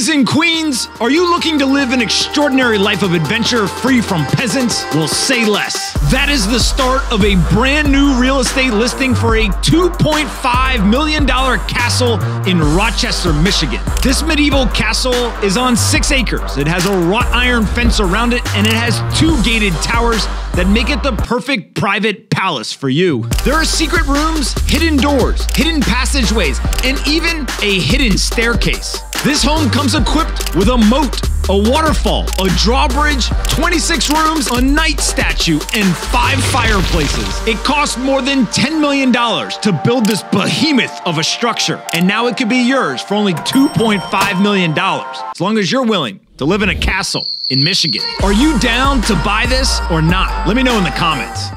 Kings and queens, are you looking to live an extraordinary life of adventure free from peasants? Well, say less. That is the start of a brand new real estate listing for a $2.5 million castle in Rochester, Michigan. This medieval castle is on six acres. It has a wrought iron fence around it, and it has two gated towers that make it the perfect private palace for you. There are secret rooms, hidden doors, hidden passageways, and even a hidden staircase. This home comes equipped with a moat, a waterfall, a drawbridge, 26 rooms, a knight statue, and five fireplaces. It cost more than $10 million to build this behemoth of a structure, and now it could be yours for only $2.5 million, as long as you're willing to live in a castle in Michigan. Are you down to buy this or not? Let me know in the comments.